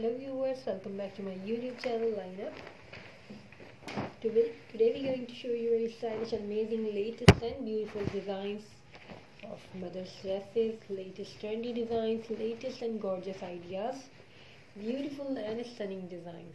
hello viewers. Welcome back to my youtube channel lineup. Today today we're going to show you very stylish amazing latest and beautiful designs of mother's dresses latest trendy designs latest and gorgeous ideas. Beautiful and stunning designs.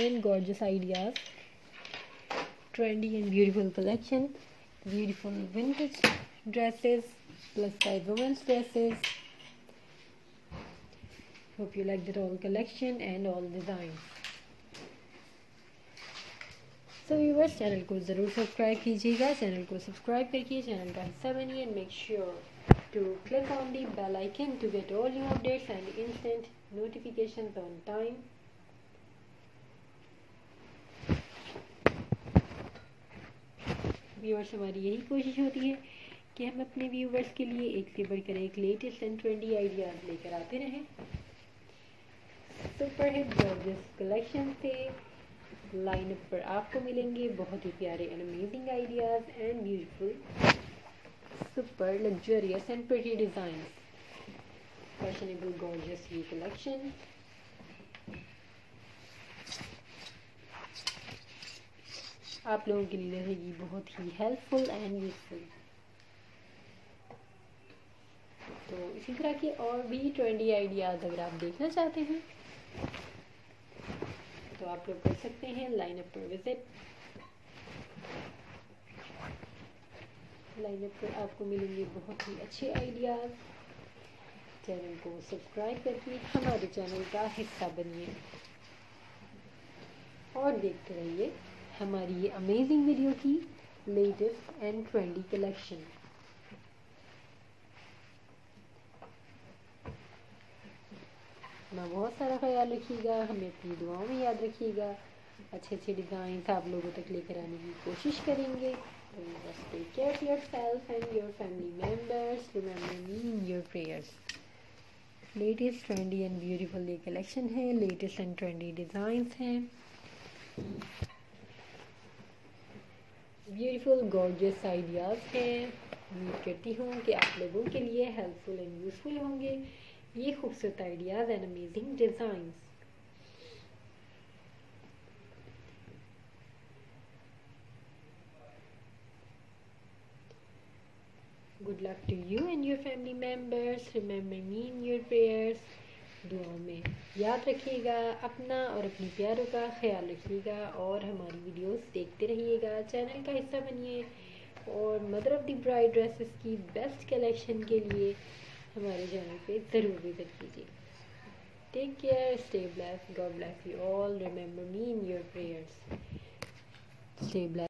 and gorgeous ideas. Trendy and beautiful collection. Collection beautiful vintage dresses plus size women's dresses hope you like that all collection and all design so viewers channel کو ضرور subscribe کیجیے گا channel کو subscribe کر کے channel کا حصہ بنیے and make sure to click on the bell icon to get all new updates and instant viewers ہماری یہی کوشش ہوتی ہے کہ ہم اپنے ویورس کے لیے ایک سے بڑھ کر ایک لیٹسٹ اینڈ ٹرینڈی آئیڈیاز لے کر آتے رہیں۔ سپر ہٹ گارجس کلیکشن سے لائن اپ پر آپ کو ملیں گے بہت ہی پیارے and amazing ideas and beautiful super luxurious and pretty designs fashionable gorgeous یہ کلیکشن آپ لوگوں کے لیے رہے گی بہت ہی ہیلپ فل اینڈ یوزفل تو اسی طرح کے اور بھی ٹوینٹی آئیڈیاز اگر آپ دیکھنا چاہتے ہیں، تو آپ لوگ کر سکتے ہیں لائن اپ پر وزٹ لائن اپ پر آپ کو ملیں گے بہت ہی اچھے آئیڈیاز چینل کو سبسکرائب کر کے ہمارے چینل کا حصہ بنیے. اور دیکھتے رہیے ہماری یہ امیزنگ ویڈیو کی لیٹسٹ اینڈ ٹرینڈی کلیکشن میں بہت سارا خیال رکھیے گا، ہمیں اپنی دعاؤں میں یاد رکھیے گا۔ اچھے اچھے ڈیزائنس آپ لوگوں تک لے کر آنے کی کوشش کریں گے۔ بس take care yourself and your family members remember me in your prayers latest trendy and beautiful یہ کلیکشن ہے لیٹسٹ اینڈ ٹرینڈی ڈیزائنس ہیں۔ بیوٹیفل گارجس آئیڈیاز ہیں۔ امید کرتی ہوں کہ آپ لوگوں کے لیے ہیلپ فل اینڈ یوزفل ہوں گے۔ یہ خوبصورت ideas and amazing designs good luck to you and your family members remember me in your prayers دعاؤں میں۔ یاد رکھیے گا اپنا اور اپنی پیاروں کا خیال رکھیے گا اور ہماری ویڈیوز دیکھتے رہیے گا۔ چینل کا حصہ بنیے اور mother of the bride dresses کی بیسٹ کلیکشن کے لیے ہمارے چینل پہ ضرور وزٹ کیجیے۔ Take care stay bless God bless you all remember me in your prayers stay bless